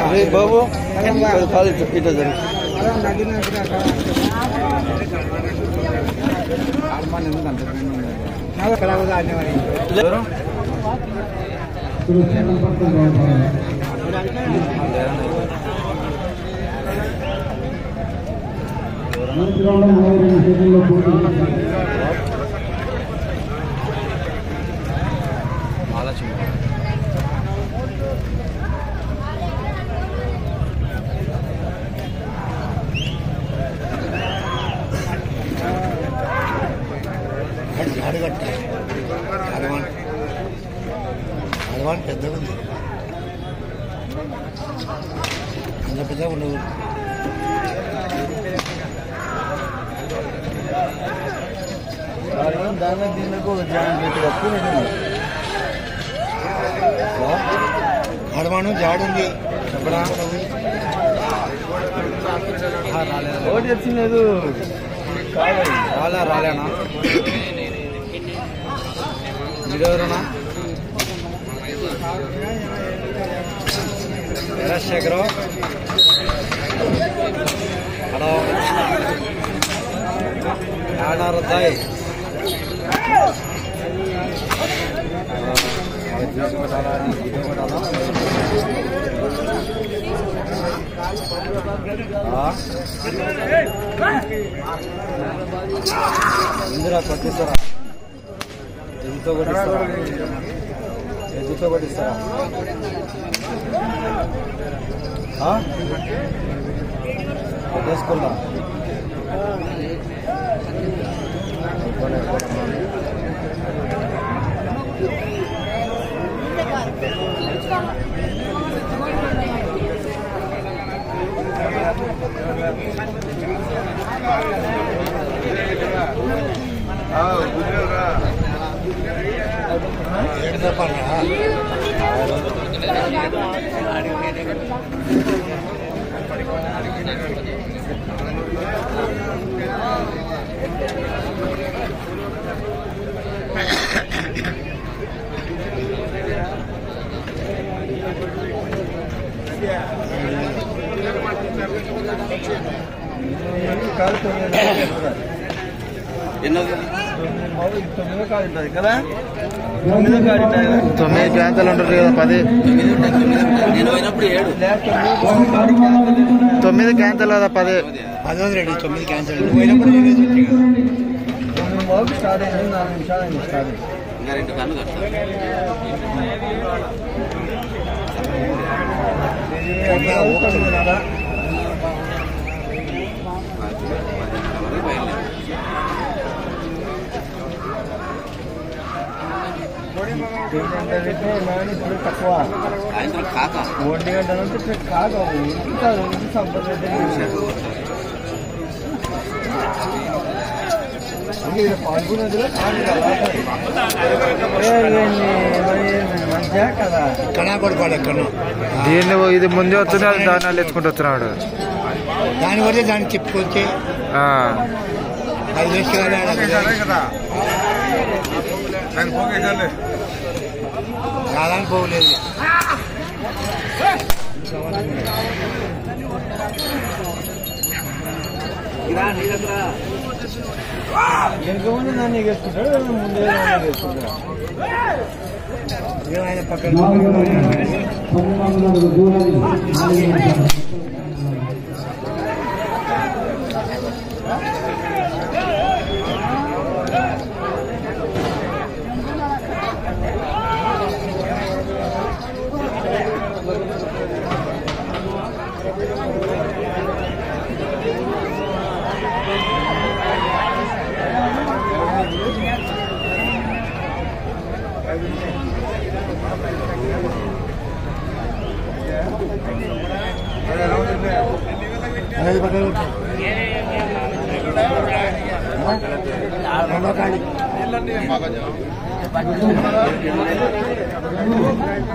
అరే బాబు కాదు ఇట్లా ఇట్లా జరుగు ఎవరు? మహాలక్ష్మి పెద్దగా ఉంది అంత పెద్దగా ఉండదు. దాని దీనికి జాయింట్ కప్పుకుని అడవాను జాడుంది ఒకటి వచ్చింది రాలే రాలేనా? మీరెవరన్నా? రాజశేఖరం హలో యానారద్దాయ్ ఇందిరా కొట్టిస్తారా ఎదుతో కొట్టిస్తారా ఎదుతో కొట్టిస్తారా కొట్టేసుకుందా ఏడు చెప్పాలా எடுத்து తొమ్మిది క్యాన్సల్ ఉంటుంది కదా పది నేను పోయినప్పుడు ఏడు తొమ్మిది క్యాన్సల్ కదా పది పది వందలు రెడీ తొమ్మిది క్యాన్సల్ నువ్వు పోయినప్పుడు నేను వేసి వచ్చి తొమ్మిది బాబు స్టార్ట్ అయింది నాలుగు నిమిషాలు అయింది స్టార్ట్ అయింది ఇంకా రెండు కన్ను కడతా ఇప్పుడు తక్కువ సాయంత్రం కాక ఒంటి గంట నుంచి ఇప్పుడు కాదు ఇంటికి కాదు ఇంటికి సంపద పాల్గొనేదిలో కాదు కదా మంచిగా కదా కన్నా పడుకోవాలి ఎక్కడో దీన్ని ఇది ముందే వస్తుంది అది దాన్ని వాళ్ళు ఎత్తుకుంటూ వస్తున్నాడు. దాని వల్ల దాన్ని చెప్పుకొచ్చి. ఆ. అది వేస్ట్ రాదని పోలేదు ముందు దాన్ని ఎగేసుకుంటాడు ముందే ఎగేసుకుంటాడు ఏమైనా పక్కన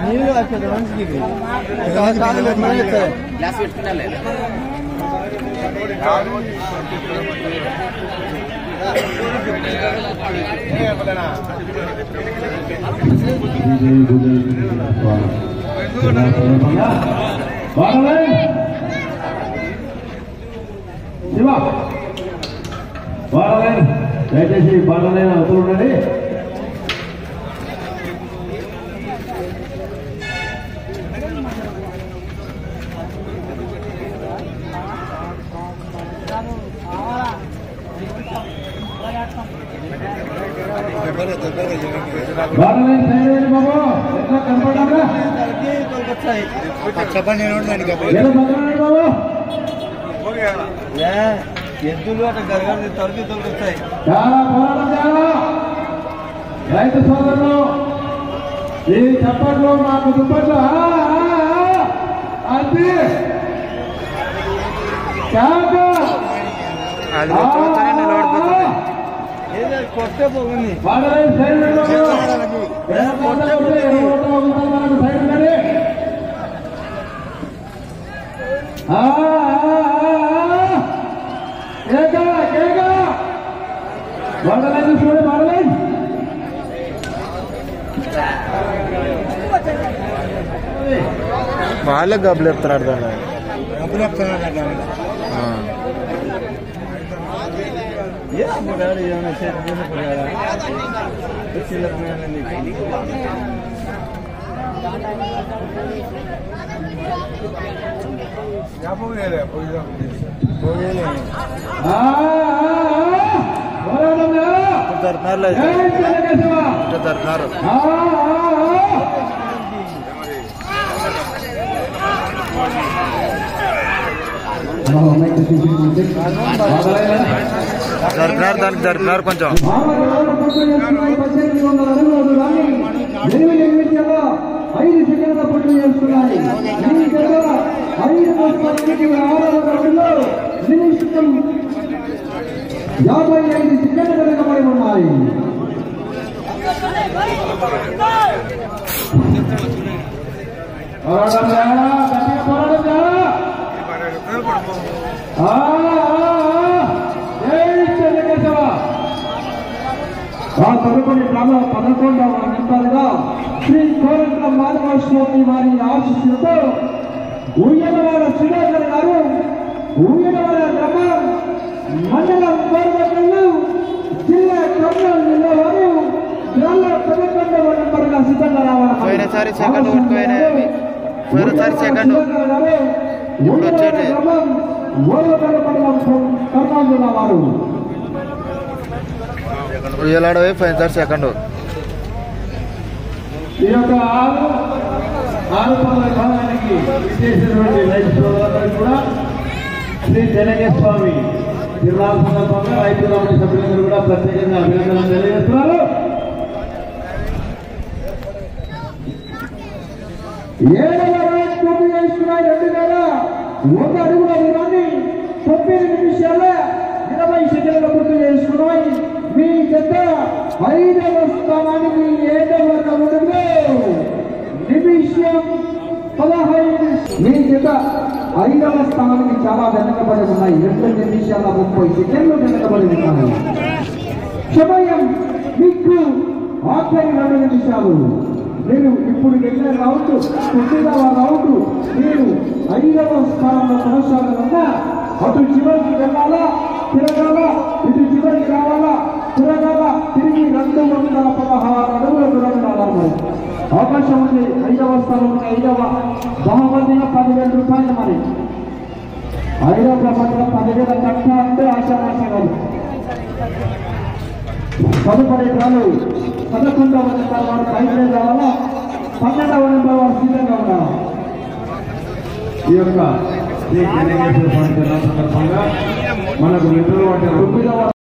ನೀರು ಹಾಕಿದ್ರೆ ಮನಸ್ಸಿಗೆ ಗ್ಲಾಸ್ ಇಟ್ಟಿನಲ್ಲ ಬಾಳ శివ బాలలైన్ దయచేసి బాలలైన్ అవతల ఉండండి. బాలలైన్ సైడ్ వేయండి బాబు? ఎట్లా ఎద్దులు అట్లా గరగడి తలకి తొలకొచ్చాయి చాలా పోరాటం చాలా రైతు సోదరులు ఈ చప్పట్లు మాకు దుప్పట్లు అంతే. అది నిలబడిపోతుంది కొట్టే సైడ్ వాళ్ళ లైన్ చూడండి వాళ్ళ లైన్ వాళ్ళే గబ్బులు చెప్తున్నాడు దాన్ని డబ్బులు వస్తున్నాడు ఆ. ఏ అమ్ముడాడు ఏమైనా చేతి పోయినా చిల్లర పోయినా నీకు పోయేలే ఆ, ఆ, ఆ. పోరాటం చేయాలా? ఇటు తరుపునారులో అయితే. జై చెన్నకేశవ. ఇటు తరుపునారు ఆ, ఆ, ఆ. జరిపినారు దానికి జరిపినారు కొంచెం ఐదు సెకండ్ల పట్టు చేస్తున్నాయి ఈ జత ఐదు పుష్పాలకి ఆరవ రౌండ్లో నిమిషం యాభై ఐదు సెకండ్లు వెనకబడి ఉన్నాయి పోరాటం చేయాలా? గట్టిగా పోరాటం చేయాలా? ఆ, ఆ, ఆ. జై చెన్నకేశవ. ఆ తదుపరి గ్రామ పదకొండవ నింపాలుగా శ్రీ కోరంట్ల మాధవ స్వామి వారి ఆశీస్సులతో ఊయనవాడ సుధాకర్ గారు ఊయనవాడ గ్రామం మండలం పోయినసారి సెకండ్ కొట్టుకుపోయినా అవి. పోయినసారి సెకండ్. ఇప్పుడు వారు ఉయ్యలాడవి పోయినసారి సెకండ్ ఈ యొక్క ఆరు ఆరు పనుల కాలానికి విచ్చేసినటువంటి రైతు సోదరులందరూ కూడా శ్రీ స్వామి తిరునాళ్ళ సందర్భంగా రైతు కమిటీ సభ్యులందరూ కూడా ప్రత్యేకంగా అభినందనలు తెలియజేస్తున్నారు ఏడవ ర్యాంక్ పూర్తి చేసుకున్నాయి రెండు వేల ఒక అడుగుల దూరాన్ని తొమ్మిది నిమిషాల ఇరవై సెకండ్ల పూర్తి చేసుకున్నాయి. మీ జత ఐదవ స్థానానికి ఏడవ రౌండ్లో నిమిషం పదహైదు మీ జత ఐదవ స్థానానికి చాలా వెనకబడి ఉన్నాయి. రెండు నిమిషాల ముప్పై సెకండ్లు వెనకబడి ఉన్నాయి. సమయం మీకు ఆఖరి రెండు నిమిషాలు. నేను ఇప్పుడు వెళ్ళిన రౌండ్ తొమ్మిదవ రౌండ్ నేను ఐదవ స్థానంలో కొనసాగాలన్నా అటు చివరికి వెళ్ళాలా? తిరగాల? ఇటు చివరికి రావాలా? తిరగాల? తిరిగి రెండు వందల పదహారు అడుగుల దూరం అవకాశం ఉంది. ఐదవ స్థానంలో ఐదవ. బహుమతిన పదివేల రూపాయలు మరి. ఐదవ ప్రపంచంలో పదివేల కట్ట అంటే ఆశామాష కాదు తదుపరి రాను పదకొండవ నెంబర్ వారు పైకి రావాలా పన్నెండవ నెంబర్ వారు సిద్ధంగా ఉండాలి ఈ యొక్క సందర్భంగా మనకు మిత్రులు అంటే